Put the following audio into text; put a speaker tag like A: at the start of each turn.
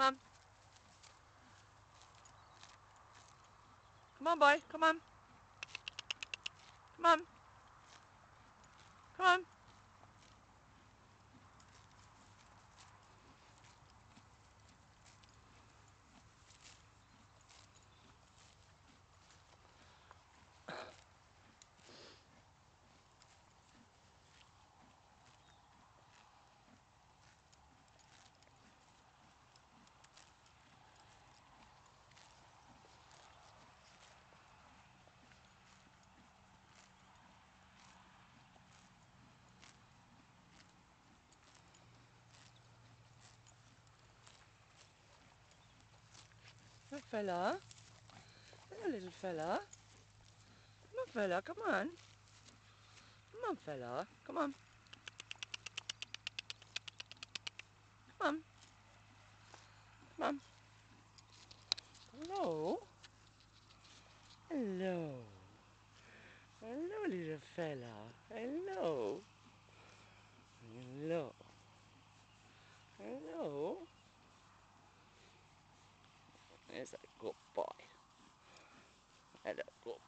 A: Come on. Come on, boy. Come on. Come on. Come on. Little fella. Little fella. Come on, fella. Come on. Come on, fella. Come on. Come on. Come on. Hello. Hello. Hello, little fella. Hello. Hello. Hello. There's a good boy. Hello, good